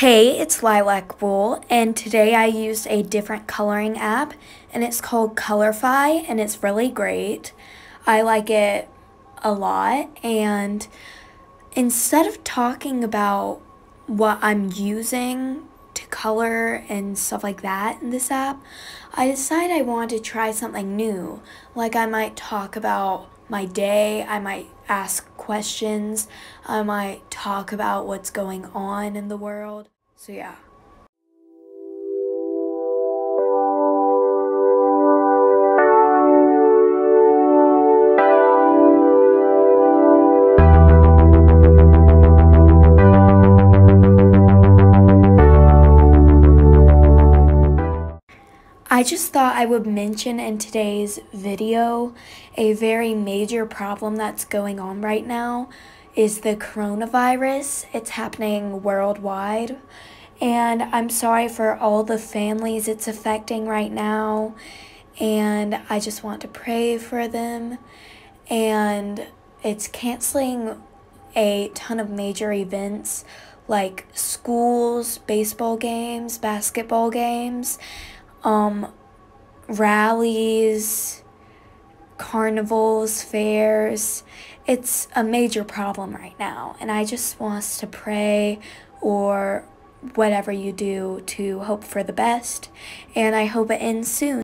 Hey, it's Lilac Bull, and today I used a different coloring app, and it's called Colorfy, and it's really great. I like it a lot, and instead of talking about what I'm using to color and stuff like that in this app, I decided I wanted to try something new. Like I might talk about my day, I might ask questions, I might talk about what's going on in the world. So, yeah. I just thought I would mention in today's video a very major problem that's going on right now is the coronavirus. It's happening worldwide. And I'm sorry for all the families it's affecting right now. And I just want to pray for them. And it's canceling a ton of major events like schools, baseball games, basketball games um, rallies, carnivals, fairs. It's a major problem right now, and I just want us to pray or whatever you do to hope for the best, and I hope it ends soon.